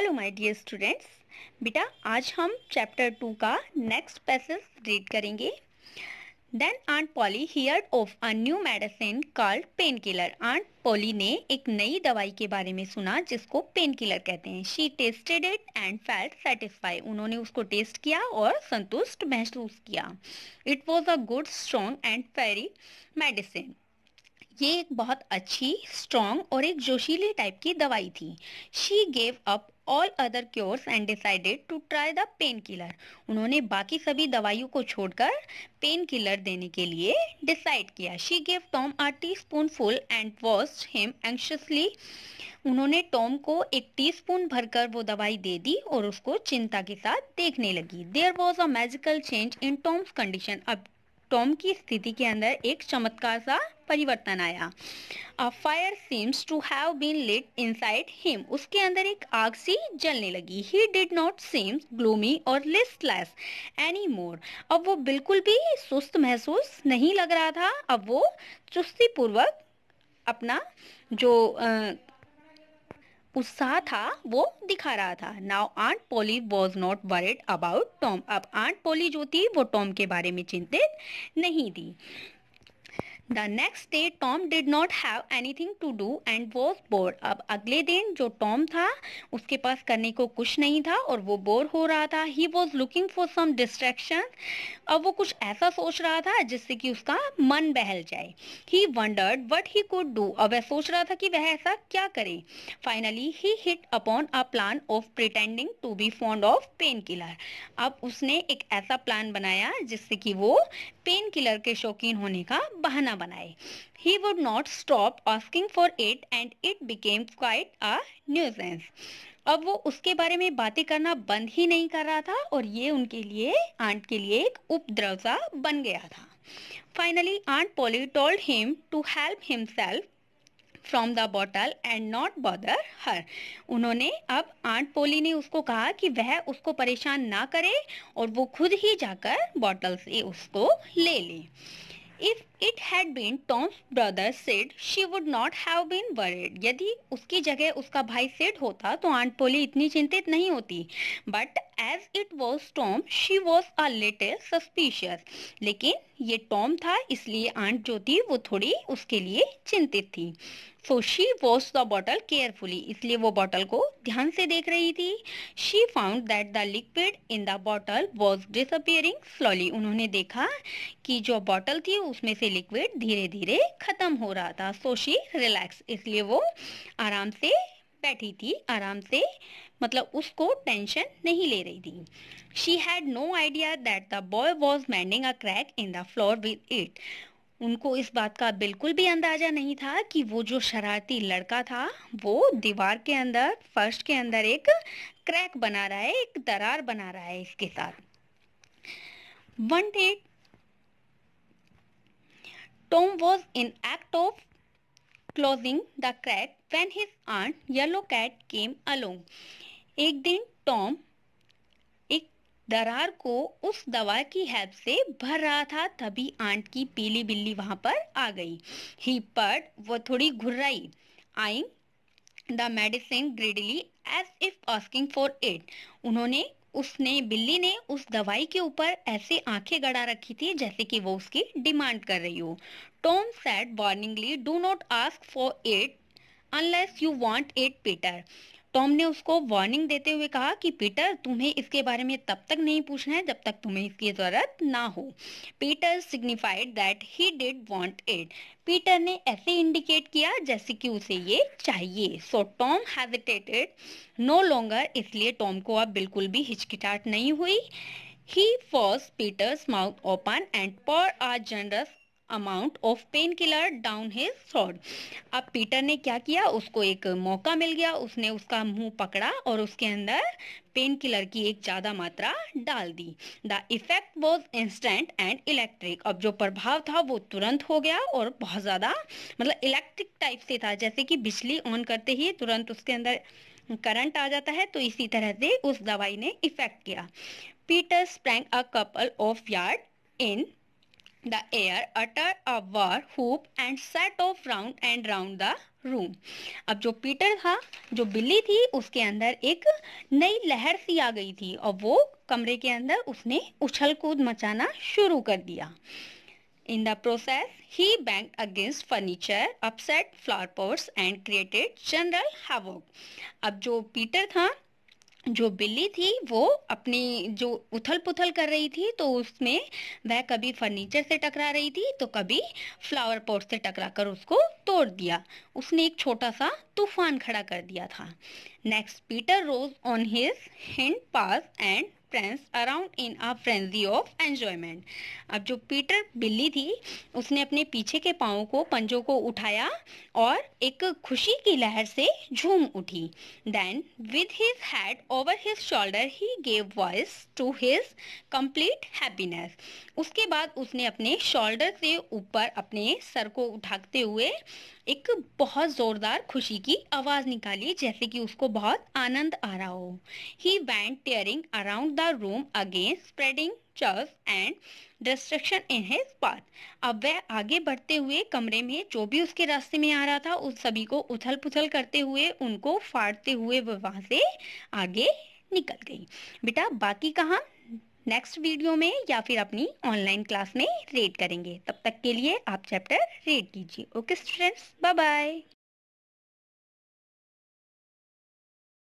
Hello my dear students बेटा आज हम चैप्टर टू का नेक्स्ट पैसेज रीड करेंगे then aunt Polly heard of a new medicine called painkiller aunt Polly ने एक नई दवाई के बारे में सुना जिसको पेन किलर कहते हैं she tested it and felt satisfy उन्होंने उसको टेस्ट किया और संतुष्ट महसूस किया it was a good strong and fiery medicine ये एक बहुत अच्छी स्ट्रॉन्ग और एक जोशीली टाइप की दवाई थी she gave up all other cures and decided to try the painkiller उन्होंने बाकी सभी दवाइयों को छोड़कर पेन किलर देने के लिए डिसाइड किया। She gave Tom a teaspoon full and watched him anxiously उन्होंने टॉम को एक टीस्पून भरकर वो दवाई दे दी और उसको चिंता के साथ देखने लगी। There was a magical change in Tom's condition अब टॉम की स्थिति के अंदर एक चमत्कार सा परिवर्तन आया। A fire seems to have been lit inside him उसके अंदर एक आग सी जलने लगी। He did not seems gloomy और लिस्टलेस एनी मोर अब वो बिल्कुल भी सुस्त महसूस नहीं लग रहा था। अब वो चुस्ती पूर्वक अपना जो उत्साह था, वो दिखा रहा था। Now aunt Polly was not worried about Tom अब आंट पोली जो थी, वो टॉम के बारे में चिंतित नहीं थी। The next day Tom did not have anything to do and was bored अब अगले दिन जो टॉम था, उसके पास करने को कुछ नहीं था और वो बोर हो रहा था। He was looking for some distraction अब वो कुछ ऐसा सोच रहा था जिससे कि उसका मन बहल जाए। He wondered what he could do अब वह सोच रहा था कि वह ऐसा क्या करे। Finally he hit upon a plan of pretending to be fond of painkiller अब उसने एक ऐसा प्लान बनाया जिससे कि वो पेन किलर के शौकीन होने का बहाना बनाए। He would not stop asking for it and it became quite a nuisance अब वो उसके बारे में बातें करना बंद ही नहीं कर रहा था और ये उनके लिए आंट के लिए एक उपद्रव सा बन गया था। Finally aunt Polly told him to help himself from the bottle and not bother her उन्होंने अब आंट पोली ने उसको कहा कि वह उसको परेशान ना करे और वो खुद ही जाकर बॉटल से उसको ले ले। If it had been Tom's brother said, she would not have been worried. यदि उसकी जगह उसका भाई सेड होता तो आंट पोली इतनी चिंतित नहीं होती. But as it was Tom she was a little suspicious लेकिन ये टॉम था इसलिए आंट जो थी वो थोड़ी उसके लिए चिंतित थी. So she watched the bottle carefully इसलिए वो बॉटल को ध्यान से देख रही थी. She found that the liquid in the bottle was disappearing slowly उन्होंने देखा कि जो बॉटल थी उसमें से लिक्विड धीरे धीरे खत्म हो रहा था। सो शी रिलैक्स इसलिए वो आराम से बैठी थी। आराम से मतलब उसको टेंशन नहीं ले रही थी। She had no idea that the boy was mending a crack in the floor with it उनको इस बात का बिल्कुल भी अंदाज़ा नहीं था कि वो जो शरारती लड़का था, वो दीवार के अंदर, फर्श के अंदर एक क्रैक बना रहा है, एक दरार बना रहा है इसके साथ। One day Tom was in act of closing the crack when his aunt yellow cat came along एक दिन टॉम एक दरार को उस दवा की हेल्प से भर रहा था, तभी आंट की पीली बिल्ली वहाँ पर आ गई। ही पट वो थोड़ी घुर्राई। Eyed the medicine greedily as if asking for it उन्होंने उसने, बिल्ली ने उस दवाई के ऊपर ऐसे आँखें गड़ा रखी थी जैसे कि वो उसकी डिमांड कर रही हो। Tom said warningly do not ask for it unless you want it Peter Tom ने उसको वार्निंग देते हुए कहा कि, पीटर, तुम्हें इसके बारे में तब तक नहीं पूछना है जब तक तुम्हें इसकी ज़रूरत ना हो। Peter signified that he did want it Peter ने ऐसे इंडिकेट किया जैसे कि उसे ये चाहिए। So Tom hesitated no longer इसलिए टॉम को अब बिल्कुल भी हिचकिचाहट नहीं हुई। He force Peter's mouth open and pour a generous amount of painkiller down his throat अब पीटर ने क्या किया? उसको एक मौका मिल गया। उसने उसका मुँह पकड़ा और उसके अंदर पेन किलर की एक ज़्यादा मात्रा डाल दी। The effect was instant and electric अब जो प्रभाव था वो तुरंत हो गया और बहुत ज़्यादा मतलब इलेक्ट्रिक टाइप से था। जैसे कि बिजली ऑन करते ही तुरंत उसके अंदर करंट आ जाता है तो इसी तरह से उस दवाई ने इफ़ेक्ट किया। Peter sprang a couple of yard in the air utter a war whoop and set off round and round the room अब जो पीटर था, जो बिल्ली थी, उसके अंदर एक नई लहर सी आ गई थी और वो कमरे के अंदर उसने उछल कूद मचाना शुरू कर दिया। In the process he banged against furniture upset flower pots and created general havoc अब जो पीटर था जो बिल्ली थी, वो अपनी जो उथल पुथल कर रही थी तो उसमें वह कभी फर्नीचर से टकरा रही थी तो कभी फ्लावर पॉट से टकरा कर उसको तोड़ दिया। उसने एक छोटा सा तूफ़ान खड़ा कर दिया था। Next Peter rose on his hind paws and pranced around in a frenzy of enjoyment अब जो पीटर बिल्ली थी, उसने अपने पीछे के पाँव को, पंजों को उठाया और एक खुशी की लहर से झूम उठी। Then with his head over his shoulder he gave voice to his complete happiness उसके बाद उसने अपने शोल्डर से ऊपर अपने सर को उठाते हुए एक बहुत ज़ोरदार खुशी की आवाज़ निकाली, जैसे कि उसको बहुत आनंद आ रहा हो। He went tearing around the room again spreading cheers and destruction in his path अब वह आगे बढ़ते हुए कमरे में जो भी उसके रास्ते में आ रहा था उस सभी को उथल पुथल करते हुए, उनको फाड़ते हुए वह वहाँ से आगे निकल गई। बेटा, बाकी कहाँ? नेक्स्ट वीडियो में या फिर अपनी ऑनलाइन क्लास में रीड करेंगे। तब तक के लिए आप चैप्टर रीड कीजिए। Okay students bye bye